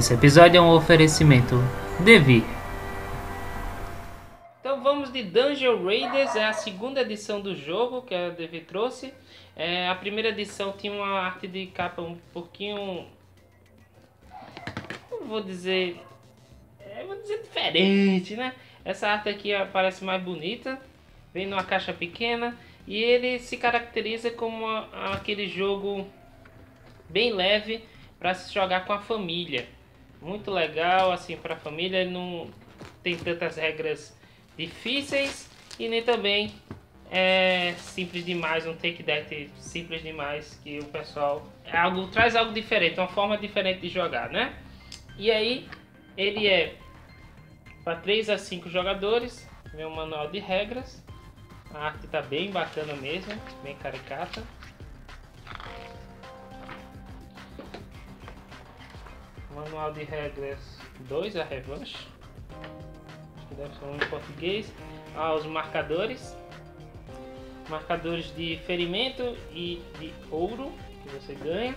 Esse episódio é um oferecimento Devi. Então vamos de Dungeon Raiders, é a segunda edição do jogo que a Devi trouxe. É, a primeira edição tinha uma arte de capa um pouquinho. Vou dizer. É, vou dizer diferente, né? Essa arte aqui parece mais bonita, vem numa caixa pequena e ele se caracteriza como aquele jogo bem leve para se jogar com a família muito legal assim para a família. Ele não tem tantas regras difíceis e nem também é simples demais, um take deck simples demais que o pessoal é algo traz algo diferente, uma forma diferente de jogar, né? E aí ele é para 3 a 5 jogadores, meu manual de regras. A arte tá bem bacana mesmo, bem caricata. Manual de regras 2, a revanche. Acho que deve ser um em português. Ah, os marcadores. Marcadores de ferimento e de ouro que você ganha.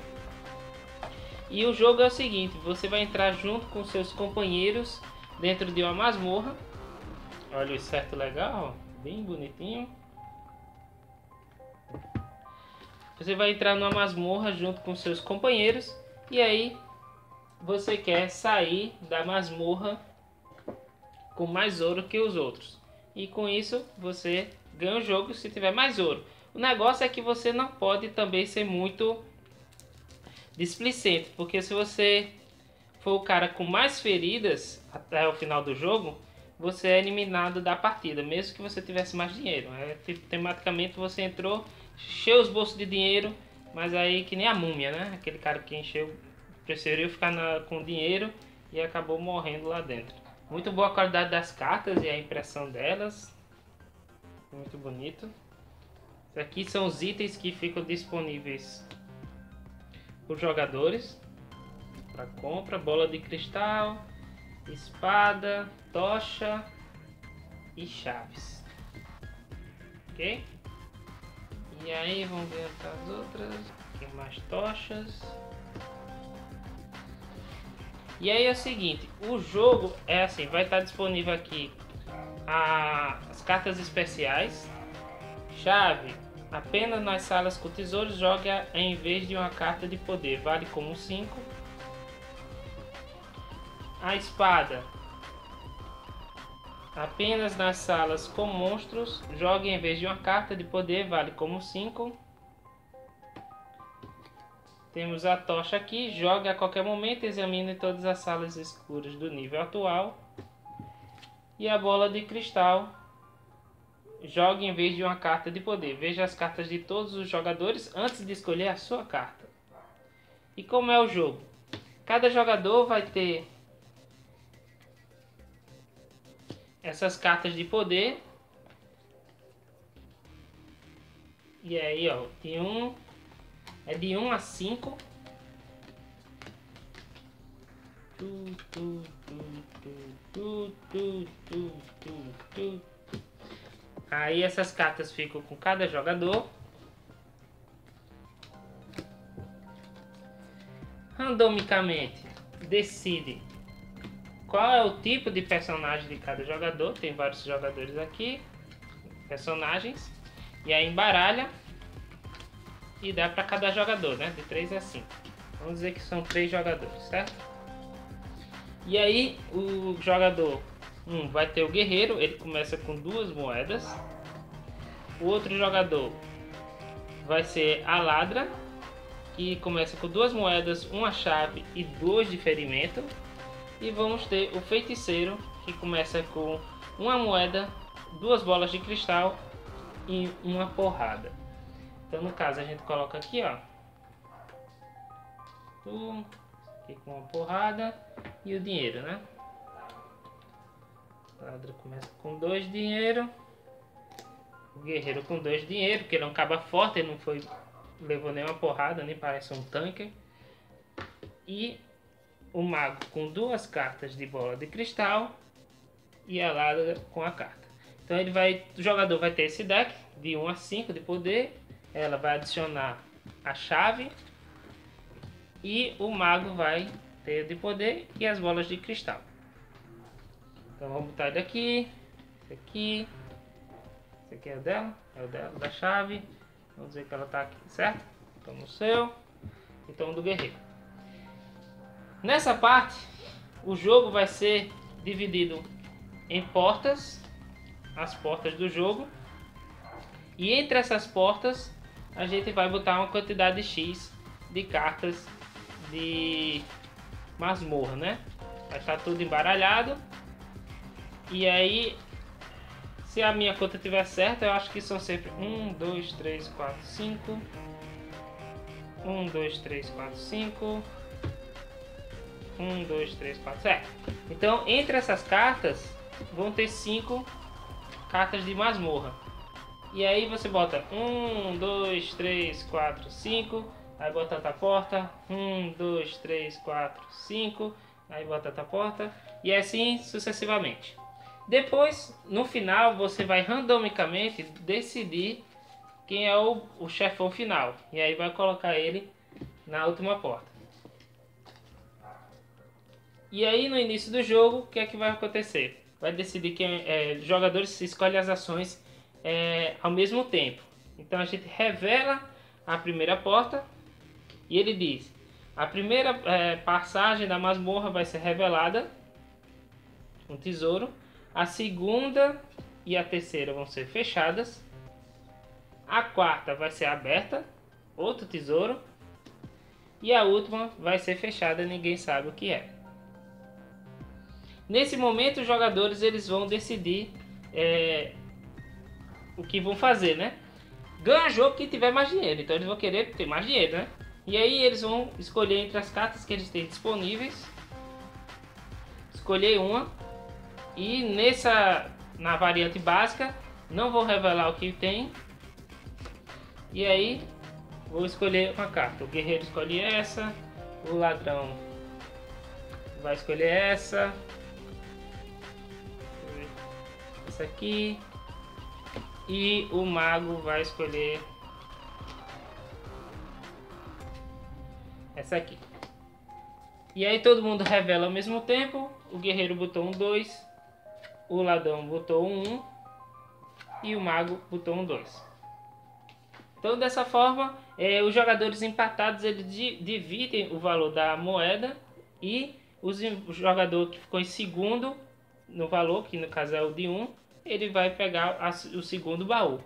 E o jogo é o seguinte: você vai entrar junto com seus companheiros dentro de uma masmorra. Olha o certo legal, bem bonitinho. Você vai entrar numa masmorra junto com seus companheiros e aí você quer sair da masmorra com mais ouro que os outros. E com isso você ganha o jogo se tiver mais ouro. O negócio é que você não pode também ser muito displicente, porque se você for o cara com mais feridas até o final do jogo, você é eliminado da partida, mesmo que você tivesse mais dinheiro. É, tematicamente você entrou, encheu os bolsos de dinheiro, mas aí que nem a múmia, né? Aquele cara que encheu preferiu ficar na, com dinheiro e acabou morrendo lá dentro. Muito boa a qualidade das cartas e a impressão delas. Muito bonito. Aqui são os itens que ficam disponíveis para os jogadores para compra: bola de cristal, espada, tocha e chaves. Ok? E aí vamos ver as outras. Aqui mais tochas. E aí é o seguinte, o jogo é assim, vai estar disponível aqui a, as cartas especiais, chave, apenas nas salas com tesouros joga em vez de uma carta de poder, vale como 5. A espada, apenas nas salas com monstros, joga em vez de uma carta de poder, vale como 5. Temos a tocha aqui, joga a qualquer momento, examine todas as salas escuras do nível atual. E a bola de cristal, joga em vez de uma carta de poder. Veja as cartas de todos os jogadores antes de escolher a sua carta. E como é o jogo? Cada jogador vai ter essas cartas de poder. E aí, ó, tem um, é de 1 a 5. Aí essas cartas ficam com cada jogador. Randomicamente decide qual é o tipo de personagem de cada jogador. Tem vários jogadores aqui, personagens. E aí embaralha e dá para cada jogador, né? De 3 a 5. Vamos dizer que são 3 jogadores, certo? E aí o jogador 1 um, vai ter o guerreiro, ele começa com duas moedas. O outro jogador vai ser a ladra, que começa com duas moedas, uma chave e dois de ferimento. E vamos ter o feiticeiro, que começa com uma moeda, duas bolas de cristal e uma porrada. Então no caso a gente coloca aqui, ó. Um, aqui com uma porrada e o dinheiro, né? O ladrão começa com dois dinheiro. O guerreiro com dois dinheiro, porque ele é um caba forte, ele não foi levou nenhuma porrada, nem parece um tanque. E o mago com duas cartas de bola de cristal e a ladra com a carta. Então ele vai, o jogador vai ter esse deck de 1 a 5 de poder ela vai adicionar a chave e o mago vai teia de poder e as bolas de cristal. Então vamos botar ele aqui, esse aqui, esse aqui é o dela, é o dela, da chave. Vamos dizer que ela está aqui, certo? Então no seu, então do guerreiro. Nessa parte, o jogo vai ser dividido em portas, as portas do jogo. E entre essas portas, a gente vai botar uma quantidade X de cartas de masmorra, né? Vai estar tudo embaralhado. E aí, se a minha conta tiver certa, eu acho que são sempre 1, 2, 3, 4, 5. 1, 2, 3, 4, 5. 1, 2, 3, 4, certo. Então, entre essas cartas, vão ter 5 cartas de masmorra. E aí você bota 1, 2, 3, 4, 5. Aí bota outra porta. 1, 2, 3, 4, 5. Aí bota outra porta. E assim sucessivamente. Depois, no final, você vai randomicamente decidir quem é o, o chefão final. E aí vai colocar ele na última porta. E aí no início do jogo, o que é que vai acontecer? Vai decidir quem é, jogadores escolhem as ações é, ao mesmo tempo. Então a gente revela a primeira porta e ele diz: a primeira é, passagem da masmorra vai ser revelada, um tesouro. A segunda e a terceira vão ser fechadas. A quarta vai ser aberta, outro tesouro. E a última vai ser fechada, ninguém sabe o que é. Nesse momento, os jogadores eles vão decidir é, o que vão fazer, né? Ganha jogo que tiver mais dinheiro, então eles vão querer ter mais dinheiro, né? E aí eles vão escolher entre as cartas que eles têm disponíveis, escolher uma e nessa na variante básica não vou revelar o que tem e aí vou escolher uma carta. O guerreiro escolhe essa, o ladrão vai escolher essa, essa aqui. E o mago vai escolher essa aqui. E aí todo mundo revela ao mesmo tempo. O guerreiro botou um 2, o ladrão botou um 1 e o mago botou um 2. Então dessa forma, é, os jogadores empatados eles dividem o valor da moeda e os, o jogador que ficou em segundo no valor, que no caso é o de 1, ele vai pegar a, o segundo baú.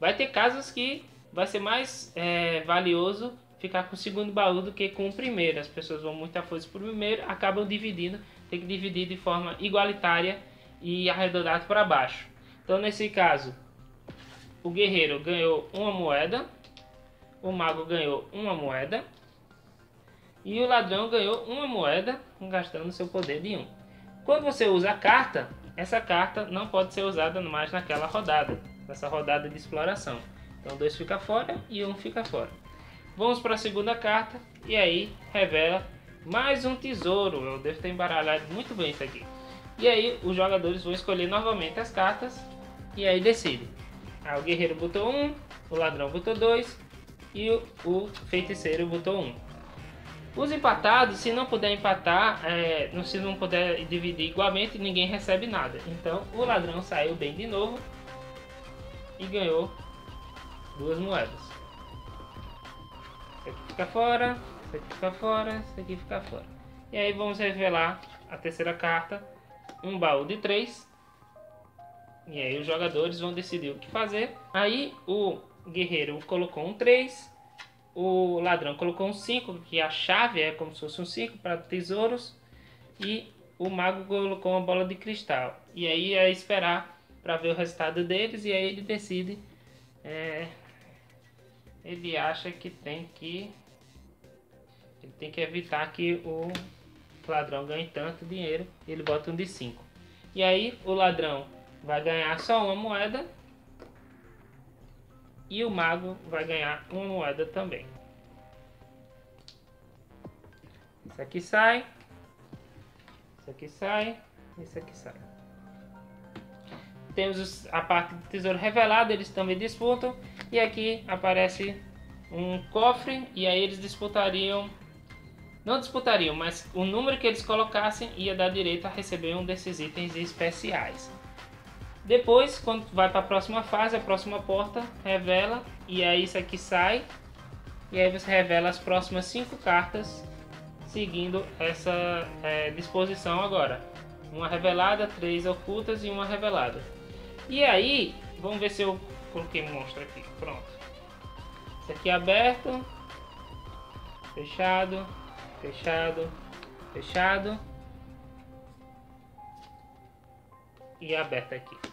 Vai ter casos que vai ser mais é, valioso ficar com o segundo baú do que com o primeiro. As pessoas vão muita força para o primeiro, acabam dividindo, tem que dividir de forma igualitária e arredondado para baixo. Então nesse caso, o guerreiro ganhou uma moeda, o mago ganhou uma moeda e o ladrão ganhou uma moeda, gastando seu poder de um. Quando você usa a carta, essa carta não pode ser usada mais naquela rodada, nessa rodada de exploração. Então dois fica fora e um fica fora. Vamos para a segunda carta e aí revela mais um tesouro. Eu devo ter embaralhado muito bem isso aqui. E aí os jogadores vão escolher novamente as cartas e aí decide. Ah, o guerreiro botou um, o ladrão botou dois e o, o feiticeiro botou um. Os empatados, se não puder empatar, é, se não puder dividir igualmente, ninguém recebe nada. Então o ladrão saiu bem de novo e ganhou duas moedas. Esse aqui fica fora, esse aqui fica fora, esse aqui fica fora. E aí vamos revelar a terceira carta, um baú de três. E aí os jogadores vão decidir o que fazer. Aí o guerreiro colocou um 3, o ladrão colocou um 5, que a chave é como se fosse um 5 para tesouros. E o mago colocou uma bola de cristal. E aí é esperar para ver o resultado deles. E aí ele decide. É, ele acha que tem que. Ele tem que evitar que o ladrão ganhe tanto dinheiro. Ele bota um de 5. E aí o ladrão vai ganhar só uma moeda e o mago vai ganhar uma moeda também. Isso aqui sai. Isso aqui sai. Isso aqui sai. Temos a parte do tesouro revelado, eles também disputam. E aqui aparece um cofre e aí eles disputariam não disputariam, mas o número que eles colocassem ia dar direito a receber um desses itens especiais. Depois, quando vai para a próxima fase, a próxima porta revela e aí isso aqui sai e aí você revela as próximas cinco cartas seguindo essa é, disposição agora. Uma revelada, três ocultas e uma revelada. E aí, vamos ver se eu coloquei monstro aqui. Pronto. Esse aqui é aberto, fechado, fechado, fechado e aberto aqui.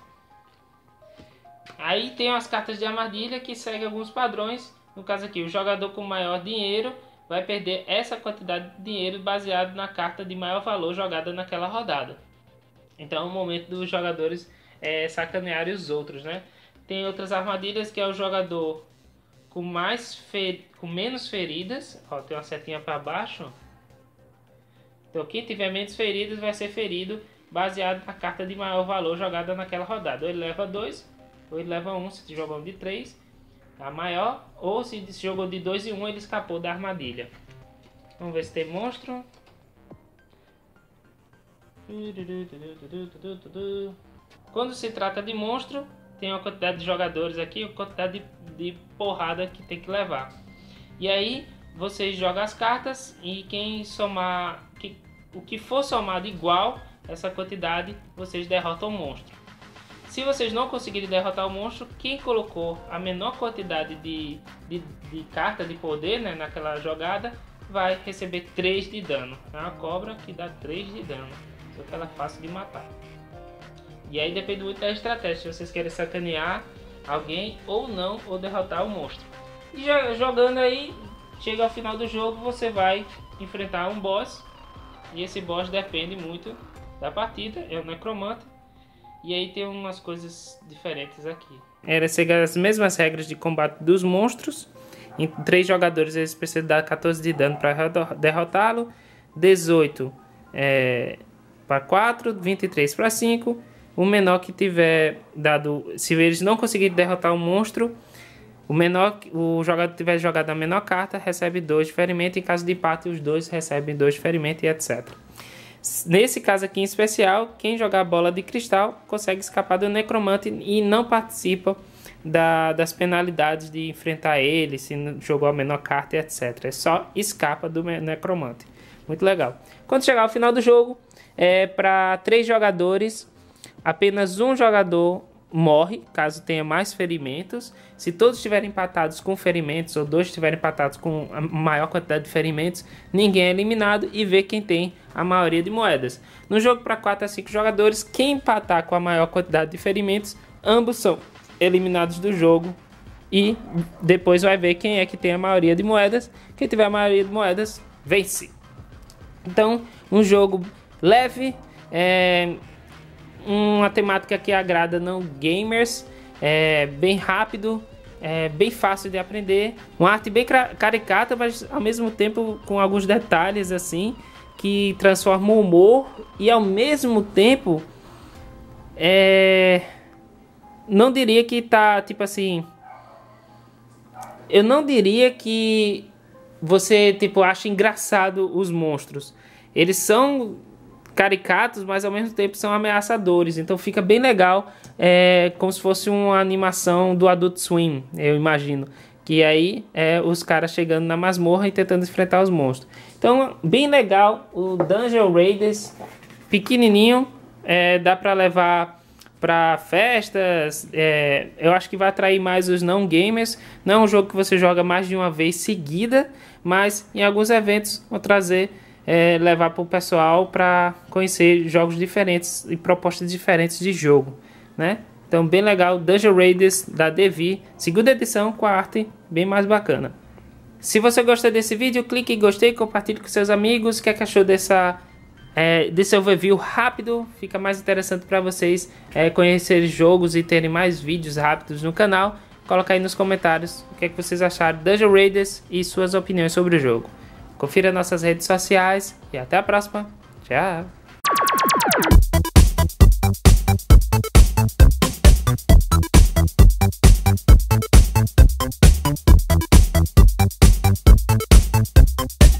Aí tem as cartas de armadilha que seguem alguns padrões. No caso aqui, o jogador com maior dinheiro vai perder essa quantidade de dinheiro baseado na carta de maior valor jogada naquela rodada. Então é o momento dos jogadores é, sacanearem os outros, né? Tem outras armadilhas que é o jogador com mais fer... com menos feridas, ó, tem uma setinha para baixo. Então quem tiver menos feridas vai ser ferido baseado na carta de maior valor jogada naquela rodada. Ele leva 2, ou ele leva 1 um, se um de 3, a maior, ou se jogou de 2 e 1 um, ele escapou da armadilha. Vamos ver se tem monstro. Quando se trata de monstro, tem uma quantidade de jogadores aqui, uma quantidade de, de porrada que tem que levar. E aí vocês jogam as cartas e quem somar, que, o que for somado igual essa quantidade, vocês derrotam o monstro. Se vocês não conseguirem derrotar o monstro, quem colocou a menor quantidade de, de, de carta de poder né, naquela jogada vai receber 3 de dano. É uma cobra que dá 3 de dano, só que ela é fácil de matar. E aí depende muito da estratégia, se vocês querem sacanear alguém ou não, ou derrotar o monstro. E jogando aí, chega ao final do jogo, você vai enfrentar um boss. E esse boss depende muito da partida, é o necromante. E aí tem umas coisas diferentes aqui. Era seguir as mesmas regras de combate dos monstros. Em três jogadores eles precisam dar 14 de dano para derrotá-lo. 18 é, para 4, 23 para 5 o menor que tiver dado, se eles não conseguirem derrotar o monstro, o menor, o jogador que tiver jogado a menor carta recebe dois de ferimento. Em caso de empate, os dois recebem dois de ferimento e etc. Nesse caso aqui em especial, quem jogar bola de cristal consegue escapar do necromante e não participa da, das penalidades de enfrentar ele, se jogou a menor carta etc. É só escapa do necromante. Muito legal. Quando chegar ao final do jogo, é para três jogadores apenas um jogador morre caso tenha mais ferimentos. Se todos estiverem empatados com ferimentos ou dois estiverem empatados com a maior quantidade de ferimentos, ninguém é eliminado e vê quem tem a maioria de moedas. No jogo para 4 a 5 jogadores, quem empatar com a maior quantidade de ferimentos, ambos são eliminados do jogo e depois vai ver quem é que tem a maioria de moedas. Quem tiver a maioria de moedas vence. Então, um jogo leve, é, uma temática que agrada não gamers, é bem rápido, é bem fácil de aprender, uma arte bem caricata, mas ao mesmo tempo com alguns detalhes assim que transformam o humor e ao mesmo tempo é não diria que tá tipo assim eu não diria que você tipo acha engraçado os monstros. Eles são caricatos, mas ao mesmo tempo são ameaçadores. Então fica bem legal, é, como se fosse uma animação do Adult Swim, eu imagino. Que aí é os caras chegando na masmorra e tentando enfrentar os monstros. Então, bem legal o Dungeon Raiders, pequenininho, é, dá para levar para festas. É, eu acho que vai atrair mais os não gamers. Não é um jogo que você joga mais de uma vez seguida, mas em alguns eventos vou trazer é, levar para o pessoal para conhecer jogos diferentes e propostas diferentes de jogo, né? Então, bem legal, Dungeon Raiders da Devi, segunda edição com a arte bem mais bacana. Se você gostou desse vídeo, clique em gostei, compartilhe com seus amigos. O que, é que achou dessa, é, desse overview rápido? Fica mais interessante para vocês é, conhecer jogos e terem mais vídeos rápidos no canal. Coloca aí nos comentários o que, é que vocês acharam Dungeon Raiders e suas opiniões sobre o jogo. Confira nossas redes sociais e até a próxima. Tchau! Thank